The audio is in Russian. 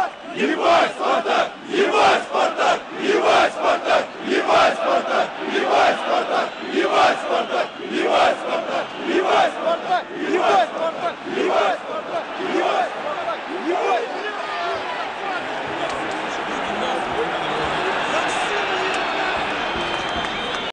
Спартак! Ебать, Спартак! Ебать, Спартак! Ебать, Спартак! Ебать, Спартак! Ебать, Спартак! Ебать, Спартак! Ебать, Спартак! Ебать, Спартак! Ебать, Спартак!